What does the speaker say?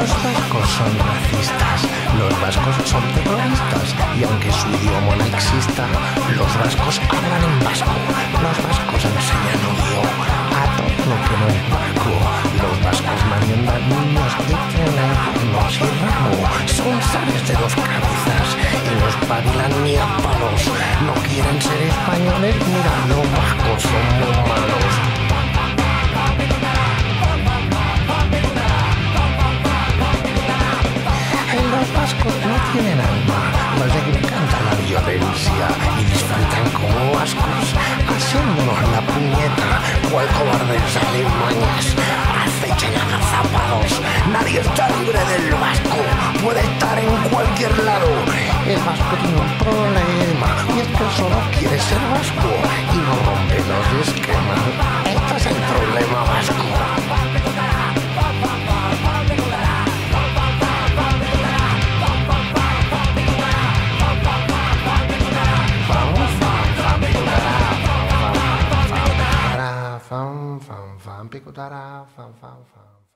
Los vascos son racistas, los vascos son terroristas y aunque su idioma no exista, los vascos hablan en vasco, los vascos enseñan odio a todo lo que no es vasco, los vascos mandan niños y tienen armas y ramo, son sales de dos cabezas y los pavilan ni a palos, no quieren ser españoles ni tienen alma, les encanta la violencia y disfrutan como vascos haciéndonos la puñeta, cual cobardes alemanes acechan agazapados. Nadie está libre del vasco, puede estar en cualquier lado. El vasco tiene un problema y es solo quiere ser vasco vam, vam, picodará, vam, vam, vam.